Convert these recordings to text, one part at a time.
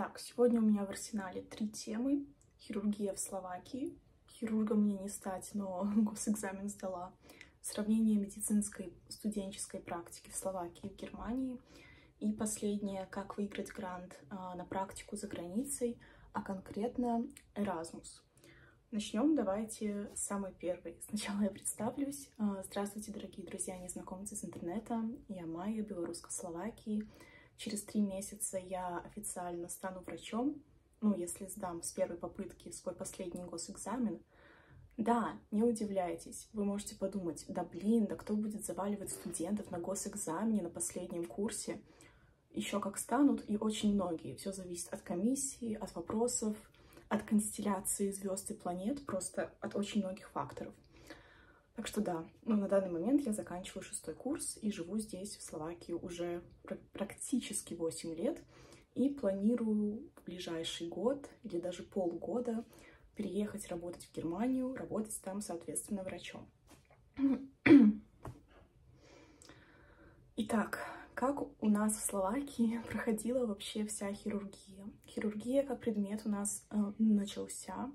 Итак, сегодня у меня в арсенале три темы. Хирургия в Словакии. Хирургом мне не стать, но госэкзамен сдала. Сравнение медицинской студенческой практики в Словакии и Германии. И последнее, как выиграть грант а, на практику за границей, а конкретно Erasmus. Начнем давайте с самой первой. Сначала я представлюсь. А, здравствуйте, дорогие друзья, незнакомцы с интернета. Я Майя, белорусско-словакии. Через три месяца я официально стану врачом. Ну, если сдам с первой попытки свой последний госэкзамен. Да, не удивляйтесь. Вы можете подумать, да блин, да кто будет заваливать студентов на госэкзамене на последнем курсе? Еще как станут, и очень многие. Все зависит от комиссии, от вопросов, от констелляции звезд и планет, просто от очень многих факторов. Так что да, ну, на данный момент я заканчиваю шестой курс и живу здесь, в Словакии, уже практически 8 лет. И планирую в ближайший год или даже полгода переехать работать в Германию, работать там, соответственно, врачом. Итак, как у нас в Словакии проходила вообще вся хирургия? Хирургия как предмет у нас э, начался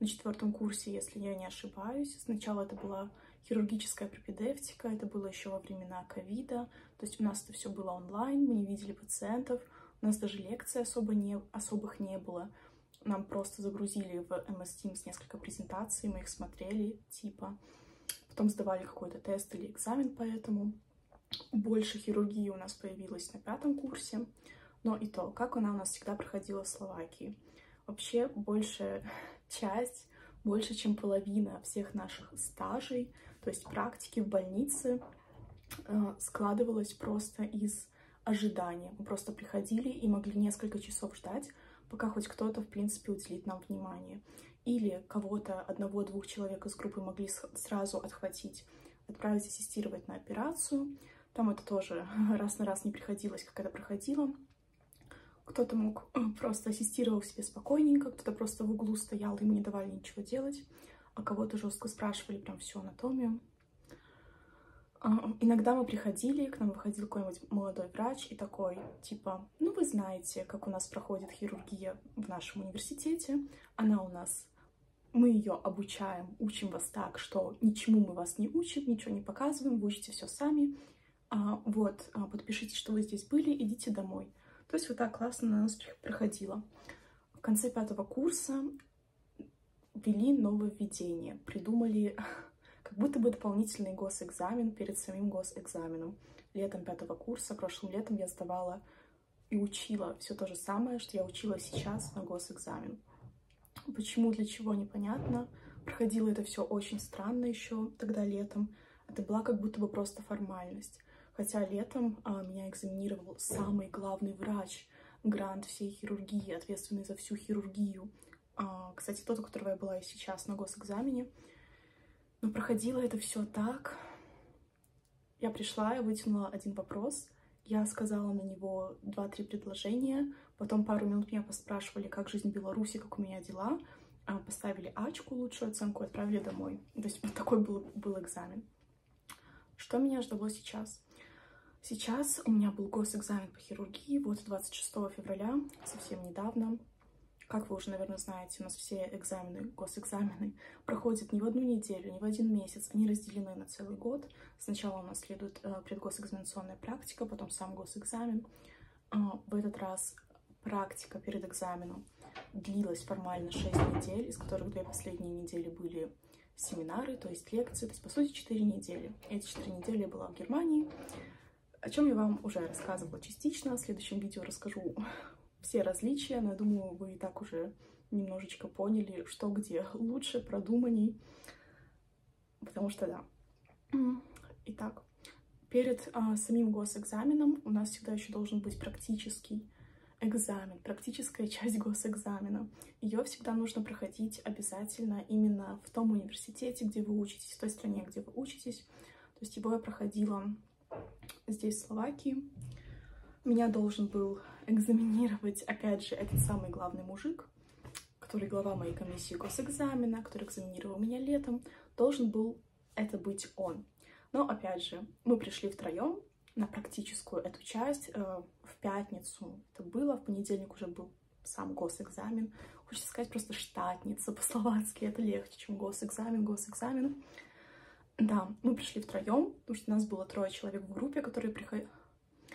на четвертом курсе, если я не ошибаюсь. Сначала это была хирургическая пропедевтика, это было еще во времена ковида, то есть у нас это все было онлайн, мы не видели пациентов, у нас даже лекций особо не, особых не было. Нам просто загрузили в MS Teams несколько презентаций, мы их смотрели, типа, потом сдавали какой-то тест или экзамен по этому. Больше хирургии у нас появилась на пятом курсе, но и то, как она у нас всегда проходила в Словакии. Вообще большая часть, больше чем половина всех наших стажей, то есть практики в больнице, э, складывалась просто из ожидания. Мы просто приходили и могли несколько часов ждать, пока хоть кто-то, в принципе, уделит нам внимание. Или кого-то, одного-двух человек из группы могли сразу отхватить, отправить ассистировать на операцию. Там это тоже раз на раз не приходилось, как это проходило. Кто-то мог просто ассистировал себе спокойненько, кто-то просто в углу стоял, ему не давали ничего делать, а кого-то жестко спрашивали прям всю анатомию. А, иногда мы приходили, к нам выходил какой-нибудь молодой врач и такой, типа, ну вы знаете, как у нас проходит хирургия в нашем университете, она у нас, мы ее обучаем, учим вас так, что ничему мы вас не учим, ничего не показываем, вы учите все сами, а, вот, а, подпишите, что вы здесь были, идите домой. То есть вот так классно на нас проходило. В конце пятого курса ввели нововведение, придумали как будто бы дополнительный госэкзамен перед самим госэкзаменом. Летом пятого курса, прошлым летом я сдавала и учила все то же самое, что я учила сейчас на госэкзамен. Почему, для чего, непонятно. Проходило это все очень странно еще тогда летом. Это была как будто бы просто формальность. Хотя летом а, меня экзаменировал самый главный врач, грант всей хирургии, ответственный за всю хирургию. А, кстати, тот, у которого я была и сейчас на госэкзамене. Но проходило это все так. Я пришла, я вытянула один вопрос, я сказала на него два-три предложения, потом пару минут меня поспрашивали, как жизнь в Беларуси, как у меня дела, а, поставили ачку, лучшую оценку, отправили домой. То есть вот такой был, был экзамен. Что меня ждало сейчас? Сейчас у меня был госэкзамен по хирургии, вот 26 февраля, совсем недавно. Как вы уже, наверное, знаете, у нас все экзамены, госэкзамены проходят не в одну неделю, не в один месяц, они разделены на целый год. Сначала у нас следует э, предгосэкзаменационная практика, потом сам госэкзамен. Э, в этот раз практика перед экзаменом длилась формально 6 недель, из которых две последние недели были семинары, то есть лекции, то есть, по сути, 4 недели. Эти 4 недели я была в Германии, о чем я вам уже рассказывала частично. В следующем видео расскажу все различия, но я думаю, вы и так уже немножечко поняли, что где лучше, продуманней. Потому что да. Итак, перед а, самим госэкзаменом у нас всегда еще должен быть практический экзамен, практическая часть госэкзамена. Ее всегда нужно проходить обязательно именно в том университете, где вы учитесь, в той стране, где вы учитесь. То есть его я проходила здесь, в Словакии. Меня должен был экзаменировать, опять же, этот самый главный мужик, который глава моей комиссии госэкзамена, который экзаменировал меня летом, должен был это быть он. Но, опять же, мы пришли втроем на практическую эту часть э, в пятницу. Это было, в понедельник уже был сам госэкзамен. Хочется сказать просто штатница по-словацки, это легче, чем госэкзамен, госэкзамен. Да, мы пришли втроем, потому что нас было трое человек в группе, которые, приход...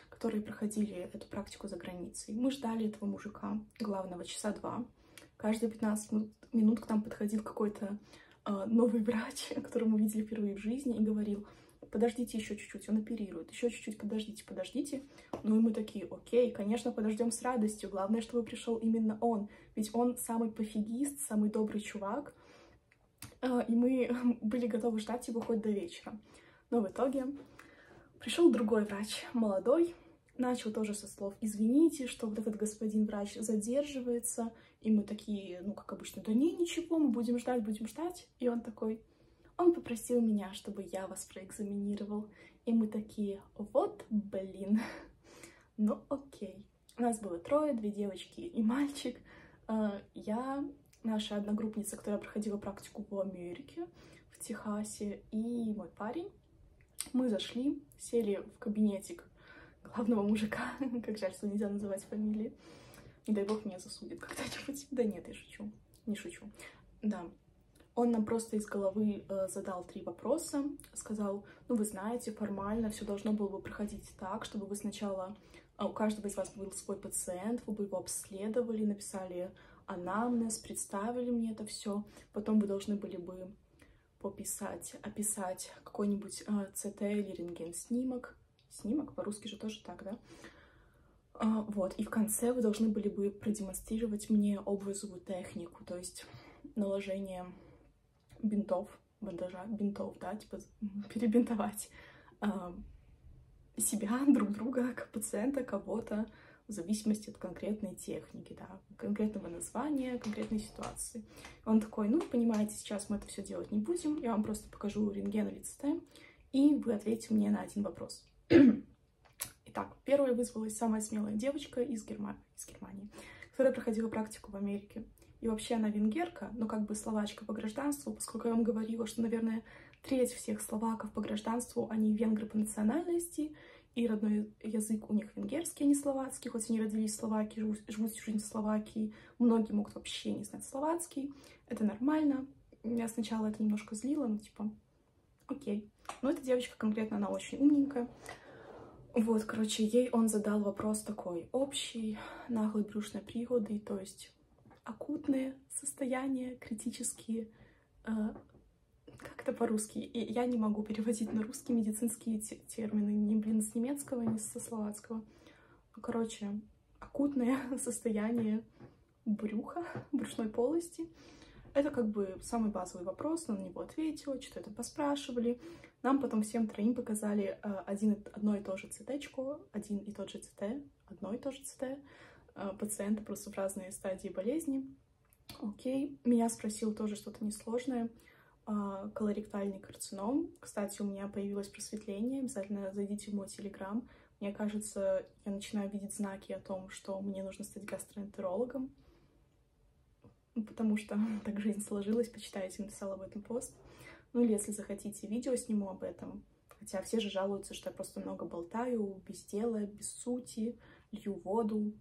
которые проходили эту практику за границей. Мы ждали этого мужика, главного, часа два. Каждые 15 минут, к нам подходил какой-то э, новый врач, которого мы видели впервые в жизни, и говорил, подождите еще чуть-чуть, он оперирует, еще чуть-чуть, подождите, подождите. Ну и мы такие, окей, конечно, подождем с радостью, главное, чтобы пришел именно он, ведь он самый пофигист, самый добрый чувак, и мы были готовы ждать его хоть до вечера. Но в итоге пришел другой врач, молодой, начал тоже со слов «извините, что вот этот господин врач задерживается», и мы такие, ну, как обычно, «да не, ничего, мы будем ждать, будем ждать», и он такой он попросил меня, чтобы я вас проэкзаменировал. И мы такие, вот блин. Ну окей. У нас было трое, две девочки и мальчик. А, я, наша одногруппница, которая проходила практику в Америке, в Техасе, и мой парень. Мы зашли, сели в кабинетик главного мужика, как жаль, что нельзя называть фамилии. Не дай бог меня засудит когда-нибудь. Да нет, я шучу, не шучу. Да, он нам просто из головы э, задал три вопроса, сказал, ну вы знаете, формально все должно было бы проходить так, чтобы вы сначала, э, у каждого из вас был свой пациент, вы бы его обследовали, написали анамнез, представили мне это все, потом вы должны были бы пописать, описать какой-нибудь э, ЦТ или рентген-снимок, снимок, по-русски же тоже так, да? Uh, вот, и в конце вы должны были бы продемонстрировать мне образовую технику, то есть наложение бинтов, бандажа, бинтов, да, типа перебинтовать э, себя, друг друга, пациента, кого-то, в зависимости от конкретной техники, да, конкретного названия, конкретной ситуации. Он такой, ну, понимаете, сейчас мы это все делать не будем, я вам просто покажу рентген или ЦТ, и вы ответите мне на один вопрос. Итак, первой вызвалась самая смелая девочка из, Герма... из Германии, которая проходила практику в Америке. И вообще она венгерка, но как бы словачка по гражданству, поскольку я вам говорила, что, наверное, треть всех словаков по гражданству, они венгры по национальности, и родной язык у них венгерский, а не словацкий, хоть они родились в Словакии, живут, всю жизнь в Словакии, многие могут вообще не знать словацкий, это нормально. Меня сначала это немножко злило, но типа, окей. Но эта девочка конкретно, она очень умненькая. Вот, короче, ей он задал вопрос такой общий, наглой брюшной пригоды, то есть акутные состояния, критические, э, как это по-русски? Я не могу переводить на русский медицинские термины, ни, блин, с немецкого, ни со словацкого. Ну, короче, акутное состояние брюха, брюшной полости. Это как бы самый базовый вопрос, на него ответил, что это поспрашивали. Нам потом всем троим показали э, один, одно и то же ЦТ, один и тот же ЦТ, одно и то же ЦТ, Э, пациента просто в разные стадии болезни. Окей, меня спросил тоже что-то несложное. А, колоректальный карцином. Кстати, у меня появилось просветление. Обязательно зайдите в мой телеграм. Мне кажется, я начинаю видеть знаки о том, что мне нужно стать гастроэнтерологом. Потому что так жизнь сложилась. Почитайте, написала об этом пост. Ну или если захотите, видео сниму об этом. Хотя все же жалуются, что я просто много болтаю, без дела, без сути, лью воду.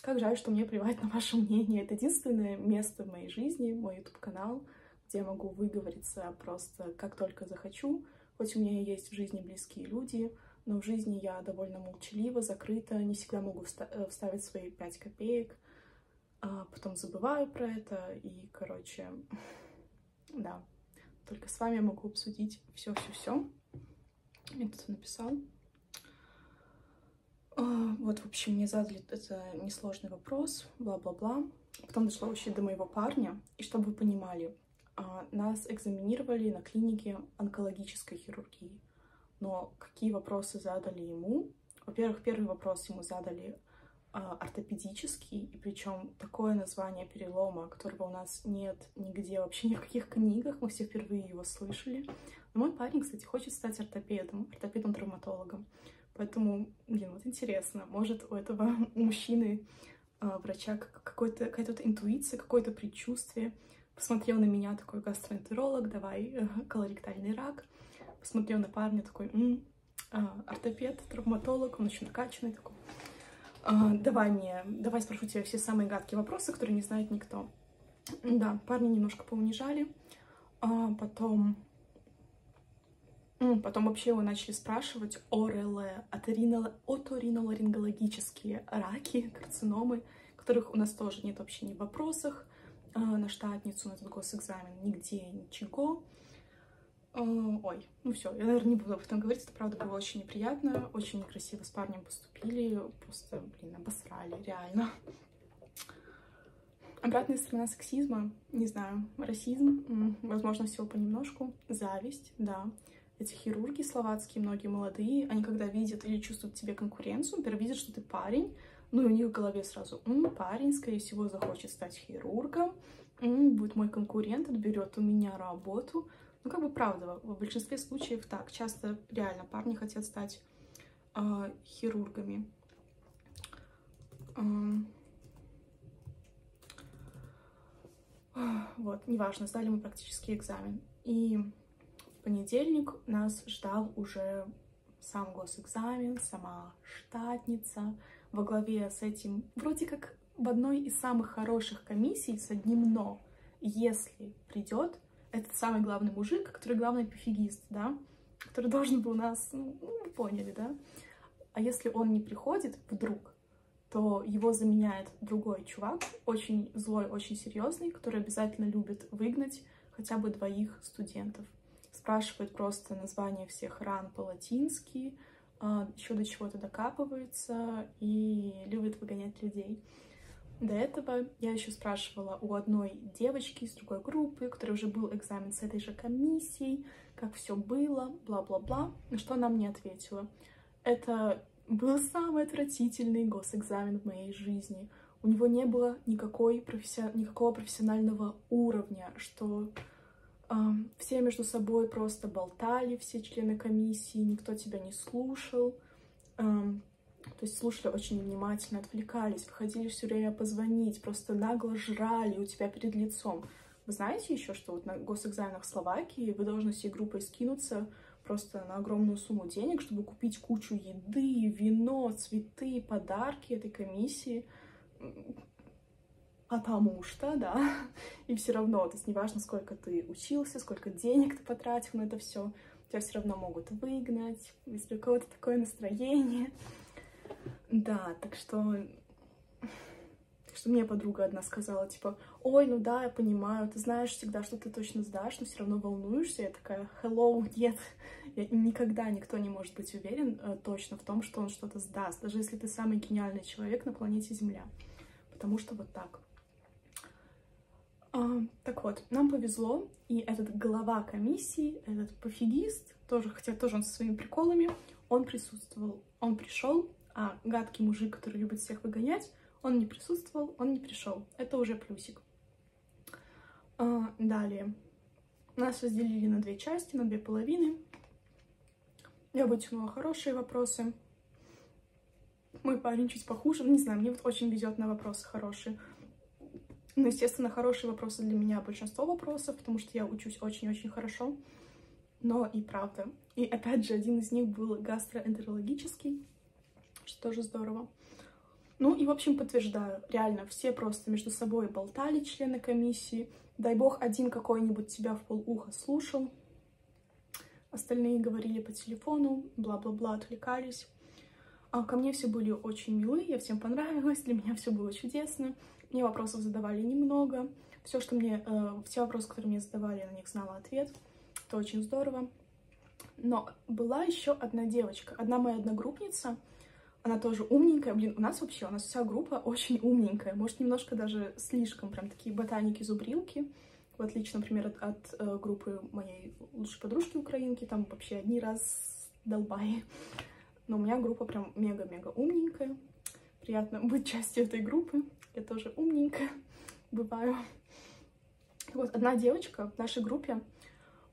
Как жаль, что мне плевать на ваше мнение. Это единственное место в моей жизни, мой YouTube-канал, где могу выговориться просто как только захочу. Хоть у меня есть в жизни близкие люди, но в жизни я довольно молчалива, закрыта, не всегда могу э, вставить свои пять копеек, а потом забываю про это, и, короче, да, только с вами я могу обсудить все-все-все. Я тут написал. А, вот, в общем, мне задали это несложный вопрос, бла-бла-бла. Потом дошло вообще до моего парня. И чтобы вы понимали, нас экзаменировали на клинике онкологической хирургии. Но какие вопросы задали ему? Во-первых, первый вопрос ему задали а, ортопедический, и причем такое название перелома, которого у нас нет нигде, вообще ни в каких книгах, мы все впервые его слышали. Но мой парень, кстати, хочет стать ортопедом, ортопедом-травматологом. Поэтому, блин, вот интересно, может у этого мужчины, а, врача, какая-то интуиция, какое-то предчувствие. Посмотрел на меня такой гастроэнтеролог, давай колоректальный рак. Посмотрел на парня такой, м-м, ортопед, травматолог, он очень накачанный такой. А, давай мне, давай спрошу тебя все самые гадкие вопросы, которые не знает никто. Да, парни немножко поунижали. А потом... Потом вообще его начали спрашивать ОРЛ, оториноларингологические раки, карциномы, которых у нас тоже нет вообще ни в вопросах. А, на штатницу, на этот госэкзамен. Нигде ничего. А, ой, ну все, я, наверное, не буду об этом говорить, это правда было очень неприятно, очень некрасиво с парнем поступили, просто, блин, обосрали, реально. Обратная сторона сексизма, не знаю, расизм, возможно, всего понемножку, зависть, да. Эти хирурги словацкие, многие молодые, они когда видят или чувствуют тебе конкуренцию, например, видят, что ты парень, ну и у них в голове сразу, М, парень, скорее всего, захочет стать хирургом, М, будет мой конкурент, отберет у меня работу. Ну, как бы правда, в большинстве случаев так. Часто реально парни хотят стать э, хирургами. Вот, неважно, сдали мы практический экзамен. И в понедельник нас ждал уже сам госэкзамен, сама штатница во главе с этим, вроде как в одной из самых хороших комиссий с одним «но». Если придет этот самый главный мужик, который главный пофигист, да, который должен был нас, ну, вы поняли, да? А если он не приходит вдруг, то его заменяет другой чувак, очень злой, очень серьезный, который обязательно любит выгнать хотя бы двоих студентов. Спрашивает просто название всех ран по-латински, еще до чего-то докапывается и любит выгонять людей. До этого я еще спрашивала у одной девочки из другой группы, которой уже был экзамен с этой же комиссией, как все было, бла-бла-бла, на что она мне ответила. Это был самый отвратительный госэкзамен в моей жизни. У него не было никакой професси... никакого профессионального уровня, что все между собой просто болтали, все члены комиссии, никто тебя не слушал. То есть слушали очень внимательно, отвлекались, выходили все время позвонить, просто нагло жрали у тебя перед лицом. Вы знаете еще, что вот на госэкзаменах Словакии вы должны всей группой скинуться просто на огромную сумму денег, чтобы купить кучу еды, вино, цветы, подарки этой комиссии. Потому что, да, и все равно, то есть неважно, сколько ты учился, сколько денег ты потратил на это все, тебя все равно могут выгнать, если у кого-то такое настроение. Да, так что что мне подруга одна сказала, типа, ой, ну да, я понимаю, ты знаешь всегда, что ты точно сдашь, но все равно волнуешься. Я такая, hello, нет. Я, никогда никто не может быть уверен э, точно в том, что он что-то сдаст, даже если ты самый гениальный человек на планете Земля. Потому что вот так. Так вот, нам повезло, и этот глава комиссии, этот пофигист, тоже, хотя тоже он со своими приколами, он присутствовал, он пришел, а гадкий мужик, который любит всех выгонять, он не присутствовал, он не пришел. Это уже плюсик. А, далее. Нас разделили на две части, на две половины. Я вытянула хорошие вопросы. Мой парень чуть похуже. Не знаю, мне вот очень везет на вопросы хорошие. Но, естественно, хорошие вопросы для меня большинство вопросов, потому что я учусь очень-очень хорошо. Но и правда. И опять же, один из них был гастроэнтерологический, что тоже здорово. Ну и, в общем, подтверждаю, реально, все просто между собой болтали, члены комиссии. Дай бог, один какой-нибудь тебя в полуха слушал. Остальные говорили по телефону, бла-бла-бла, отвлекались. А ко мне все были очень милые, я всем понравилась, для меня все было чудесно. Мне вопросов задавали немного. Все, что мне, э, все вопросы, которые мне задавали, я на них знала ответ. Это очень здорово. Но была еще одна девочка, одна моя одногруппница, она тоже умненькая. Блин, у нас вообще, у нас вся группа очень умненькая. Может, немножко даже слишком, прям такие ботаники-зубрилки. В отличие, например, от, от э, группы моей лучшей подружки украинки. Там вообще одни раз долбай. Но у меня группа прям мега-мега умненькая. Приятно быть частью этой группы. Я тоже умненькая бываю. Вот одна девочка в нашей группе,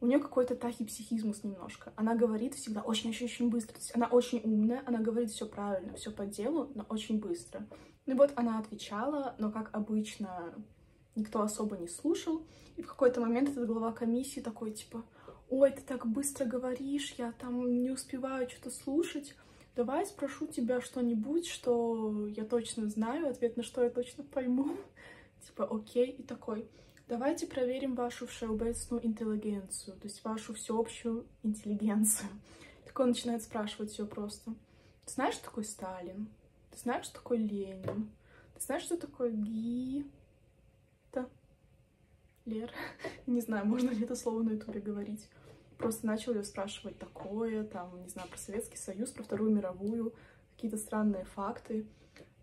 у нее какой-то тахипсихизмус немножко. Она говорит всегда очень-очень-очень быстро. То есть она очень умная, она говорит все правильно, все по делу, но очень быстро. Ну и вот она отвечала, но, как обычно, никто особо не слушал. И в какой-то момент этот глава комиссии такой, типа, ой, ты так быстро говоришь, я там не успеваю что-то слушать. Давай спрошу тебя что-нибудь, что я точно знаю, ответ на что я точно пойму. Типа, окей, и такой, давайте проверим вашу всеобъемлющую интеллигенцию, то есть вашу всеобщую интеллигенцию. Так он начинает спрашивать ее просто. Ты знаешь, что такое Сталин? Ты знаешь, что такое Ленин? Ты знаешь, что такое Ги? Лер. Не знаю, можно ли это слово на ютубе говорить. Просто начал ее спрашивать такое, там, не знаю, про Советский Союз, про Вторую мировую, какие-то странные факты.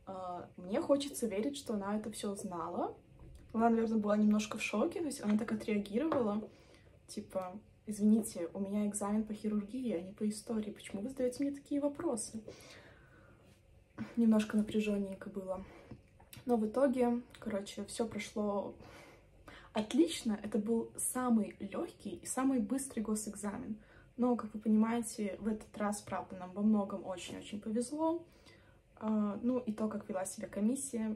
А, мне хочется верить, что она это все знала. Она, наверное, была немножко в шоке, то есть она так отреагировала, типа, извините, у меня экзамен по хирургии, а не по истории, почему вы задаете мне такие вопросы? Немножко напряженненько было. Но в итоге, короче, все прошло отлично. Это был самый легкий и самый быстрый госэкзамен. Но, как вы понимаете, в этот раз, правда, нам во многом очень-очень повезло. А, ну, и то, как вела себя комиссия,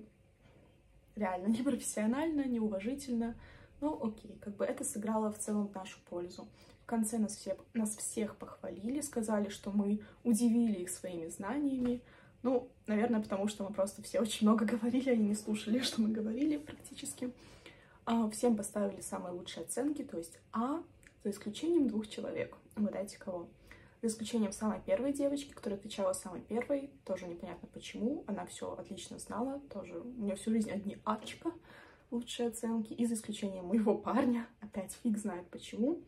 реально непрофессионально, неуважительно. Ну, окей, как бы это сыграло в целом нашу пользу. В конце нас, все, нас всех похвалили, сказали, что мы удивили их своими знаниями. Ну, наверное, потому что мы просто все очень много говорили, они не слушали, что мы говорили практически. А, всем поставили самые лучшие оценки, то есть А, за исключением двух человек. Угадайте, кого? За исключением самой первой девочки, которая отвечала самой первой, тоже непонятно почему, она все отлично знала, тоже у нее всю жизнь одни Ачка, лучшие оценки, и за исключением моего парня, опять фиг знает почему.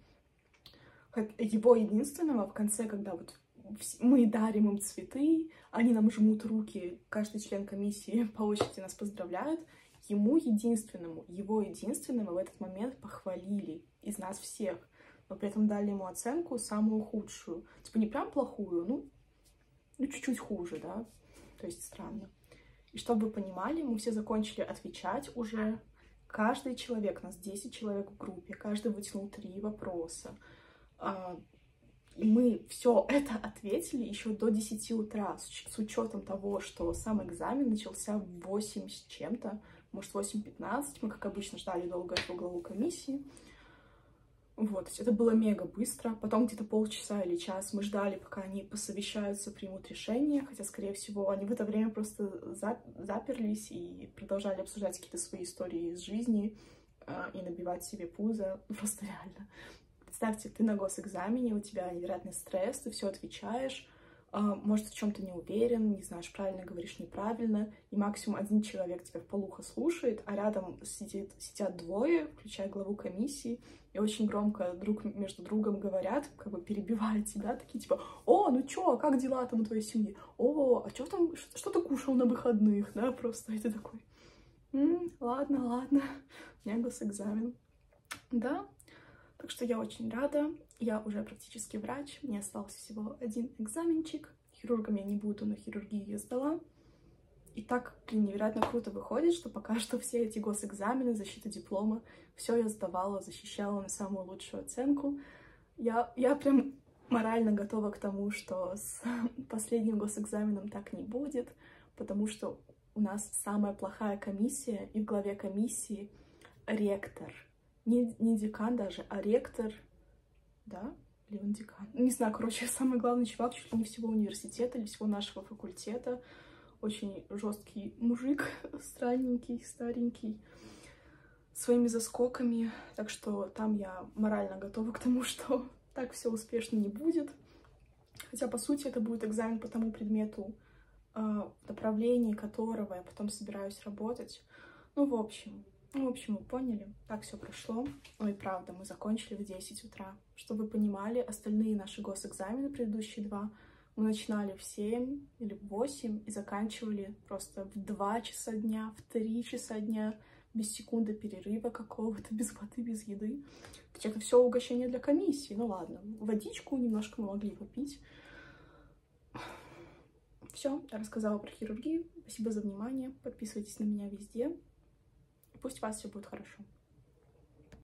Его единственного в конце, когда вот мы дарим им цветы, они нам жмут руки, каждый член комиссии по очереди нас поздравляет, ему единственному, его единственного в этот момент похвалили из нас всех, но при этом дали ему оценку самую худшую. Типа не прям плохую, ну, ну чуть-чуть хуже, да, то есть странно. И чтобы вы понимали, мы все закончили отвечать уже. Каждый человек, нас 10 человек в группе, каждый вытянул три вопроса. А, и мы все это ответили еще до 10 утра, с учетом того, что сам экзамен начался в 8 с чем-то, может, 8.15. Мы, как обычно, ждали долго эту главу комиссии. Вот, это было мега быстро. Потом где-то полчаса или час мы ждали, пока они посовещаются, примут решение. Хотя, скорее всего, они в это время просто заперлись и продолжали обсуждать какие-то свои истории из жизни э, и набивать себе пузо. Просто реально. Представьте, ты на госэкзамене, у тебя невероятный стресс, ты все отвечаешь, может, в чем-то не уверен, не знаешь, правильно говоришь, неправильно, и максимум один человек тебя в полухо слушает, а рядом сидит, сидят двое, включая главу комиссии, и очень громко друг между другом говорят, как бы перебивая тебя, такие типа, о, ну чё, как дела там у твоей семьи? О, а чё там, что ты кушал на выходных, да, просто, это такой, М, ладно, ладно, у меня госэкзамен. Да, так что я очень рада. Я уже практически врач. Мне остался всего один экзаменчик. Хирургом я не буду, но хирургию я сдала. И так, блин, невероятно круто выходит, что пока что все эти госэкзамены, защита диплома, все я сдавала, защищала на самую лучшую оценку. Я, я прям морально готова к тому, что с последним госэкзаменом так не будет, потому что у нас самая плохая комиссия, и в главе комиссии ректор — не, не декан даже, а ректор, да, или он декан, не знаю, короче, самый главный чувак чуть ли не всего университета или всего нашего факультета, очень жесткий мужик, странненький, старенький, своими заскоками, так что там я морально готова к тому, что так все успешно не будет. Хотя, по сути, это будет экзамен по тому предмету, а, в направлении которого я потом собираюсь работать. Ну, в общем, ну, в общем, вы поняли, так все прошло. Ой, правда, мы закончили в 10 утра. Чтобы вы понимали, остальные наши госэкзамены, предыдущие два, мы начинали в 7 или в 8 и заканчивали просто в 2 часа дня, в 3 часа дня, без секунды перерыва какого-то, без воды, без еды. Ведь это все угощение для комиссии. Ну ладно, водичку немножко мы могли попить. Все, я рассказала про хирургию. Спасибо за внимание. Подписывайтесь на меня везде. Пусть у вас все будет хорошо.